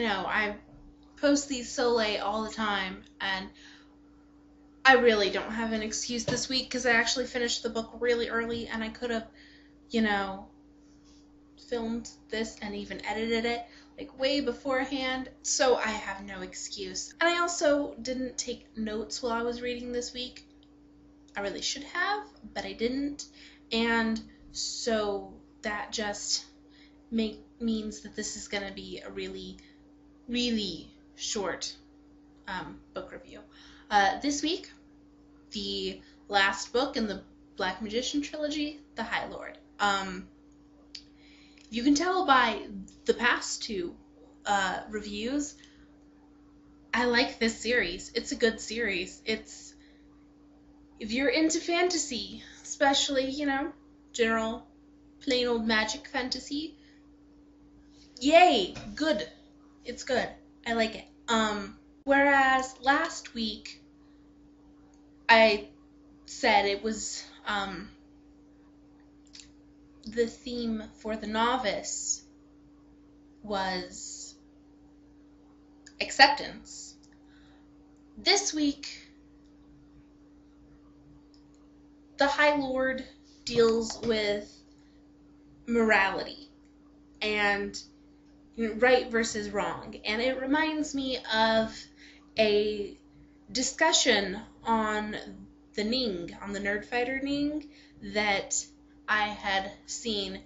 I know. I post these so late all the time, and I really don't have an excuse this week because I actually finished the book really early, and I could have, you know, filmed this and even edited it like way beforehand, so I have no excuse. And I also didn't take notes while I was reading this week. I really should have, but I didn't. And so that just make means that this is going to be a really really short um, book review. Uh, this week, the last book in the Black Magician trilogy, The High Lord. Um, you can tell by the past two uh, reviews. I like this series. It's a good series. It's if you're into fantasy, especially you know general plain old magic fantasy. Yay, good. It's good. I like it. Um, whereas last week I said it was um, the theme for the novice was acceptance. This week, the High Lord deals with morality and right versus wrong. And it reminds me of a discussion on the Ning, on the Nerdfighter Ning, that I had seen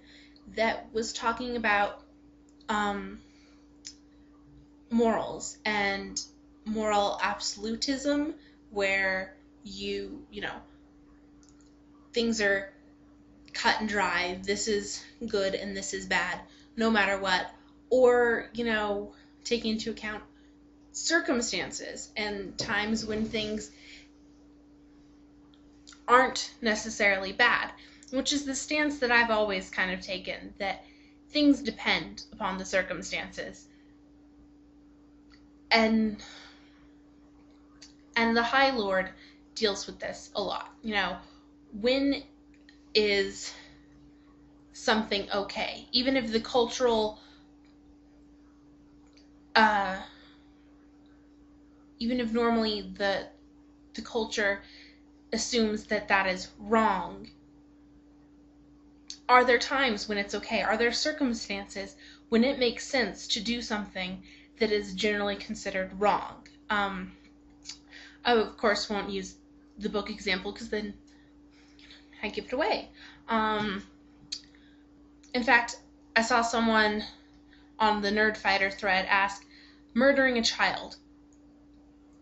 that was talking about um, morals and moral absolutism, where you, you know, things are cut and dry. This is good and this is bad, no matter what. Or, you know, taking into account circumstances and times when things aren't necessarily bad, which is the stance that I've always kind of taken that things depend upon the circumstances. And and the High Lord deals with this a lot. You know, when is something okay? Even if the cultural uh even if normally the the culture assumes that that is wrong are there times when it's okay? Are there circumstances when it makes sense to do something that is generally considered wrong? Um, I, of course, won't use the book example because then I give it away. Um, in fact, I saw someone on the Nerdfighter thread ask, murdering a child.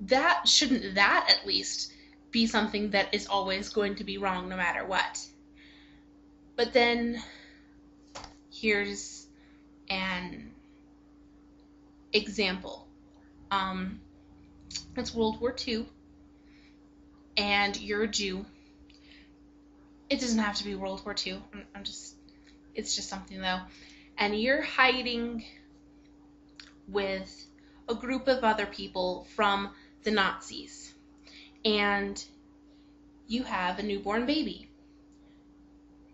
That shouldn't that at least be something that is always going to be wrong no matter what. But then here's an example. Um, it's World War II, and you're a Jew. It doesn't have to be World War II. I'm, I'm just, it's just something though. And you're hiding with a group of other people from the Nazis. And you have a newborn baby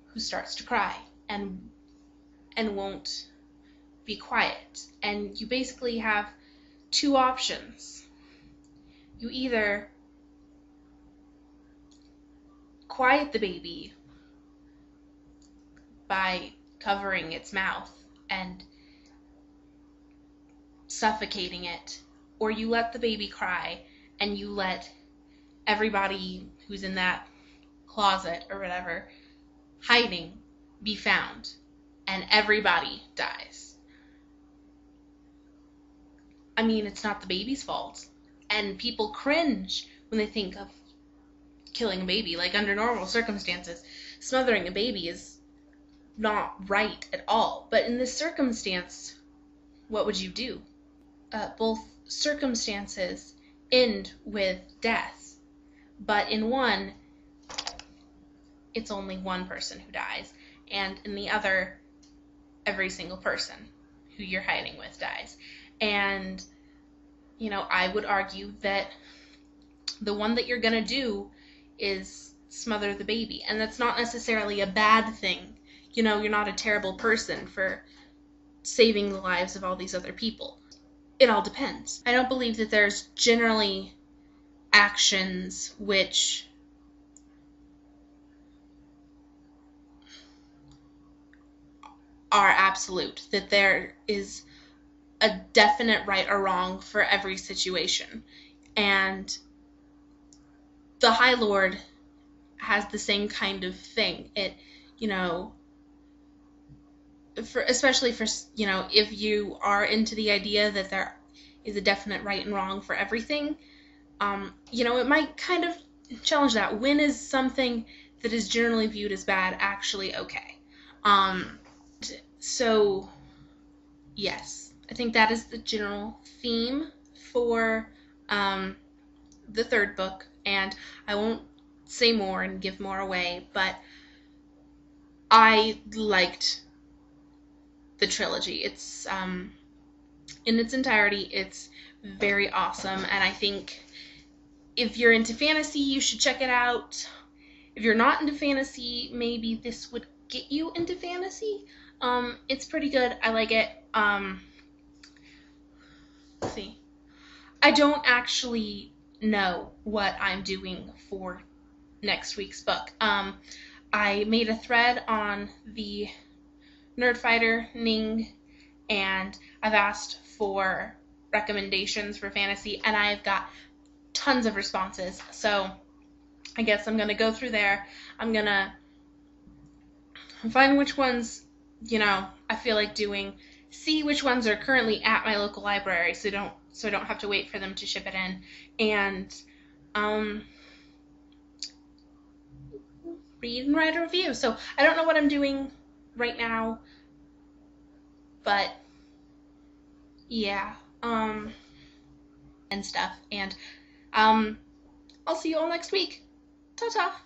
who starts to cry and and won't be quiet. And you basically have two options. You either quiet the baby by covering its mouth and suffocating it, or you let the baby cry and you let everybody who's in that closet or whatever hiding be found, and everybody dies. I mean, it's not the baby's fault. And people cringe when they think of killing a baby. Like, under normal circumstances, smothering a baby is not right at all. But in this circumstance, what would you do? Uh, both circumstances end with death. But in one, it's only one person who dies, and in the other, every single person who you're hiding with dies. And, you know, I would argue that the one that you're going to do is smother the baby. And that's not necessarily a bad thing. You know, you're not a terrible person for saving the lives of all these other people. it all depends. I don't believe that there's generally actions which are absolute, that there is a definite right or wrong for every situation. And the High Lord has the same kind of thing. It, you know, for especially for you know if you are into the idea that there is a definite right and wrong for everything, um, you know, it might kind of challenge that. When is something that is generally viewed as bad actually okay? Um, so, yes, I think that is the general theme for um, the third book, and I won't say more and give more away, but I liked the trilogy. It's um, in its entirety, it's very awesome, and I think if you're into fantasy, you should check it out. If you're not into fantasy, maybe this would get you into fantasy. Um, it's pretty good. I like it. Um, let's see. I don't actually know what I'm doing for next week's book. Um, I made a thread on the Nerdfighter Ning, and I've asked for recommendations for fantasy, and I've got tons of responses. So I guess I'm gonna go through there. I'm gonna find which ones you know I feel like doing. See which ones are currently at my local library, so don't so I don't have to wait for them to ship it in, and um, read and write a review. So I don't know what I'm doing right now, but yeah, um, and stuff, and um, I'll see you all next week. Ta ta.